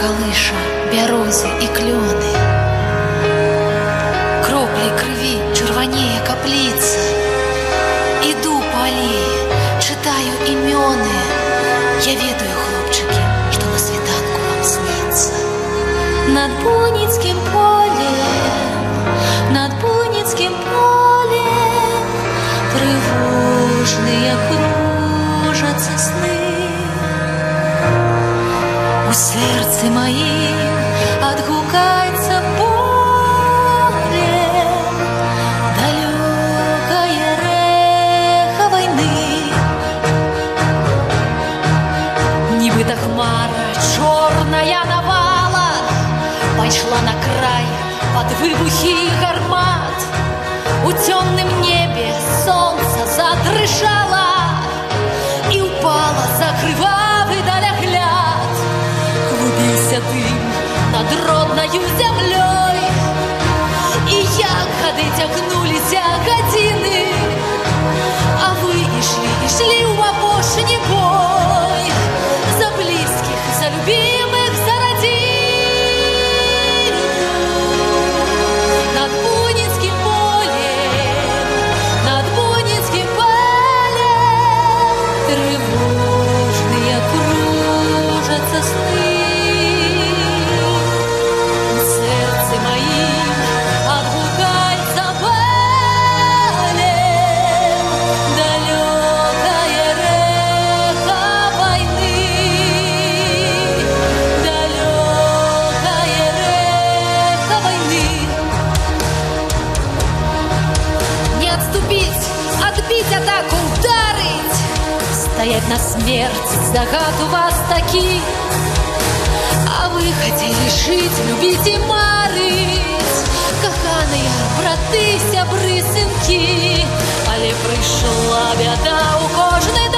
Ветер колыша бярозы і клёны. Кроплей крыві чырванее капліца. Іду па алеі, чытаю імёны. Я ведаю, хлопчыкі, што на світанку вам снится. Над буніцкім У сердце моим отгукается полем далекое рэха войны. Нібыта хмара чорная навала пайшла на край под выбухи гармат. У цёмным небе солнце задрыжала отбить атаку, ударить Стоять на смерть, загад у вас такі А вы хотели жить, любить и марыть Каханыя, браты, сябры, сынкі Але прыйшла бяда ў кожны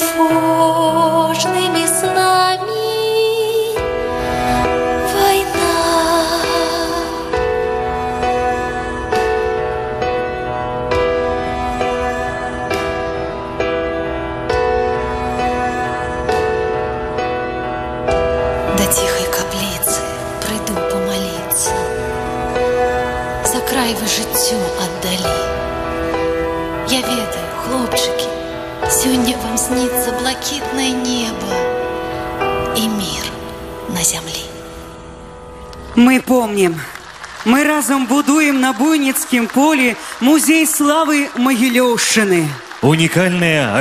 тревожными снами война. До тихой каплицы приду помолиться. За край вы жыццё отдали. Я ведаю, хлопчики, Сёння вам снится блакитное небо и мир на землі. Ми помнім. Ми разом будуємо на Буйницькому полі музей слави Могилівщини. Уникальная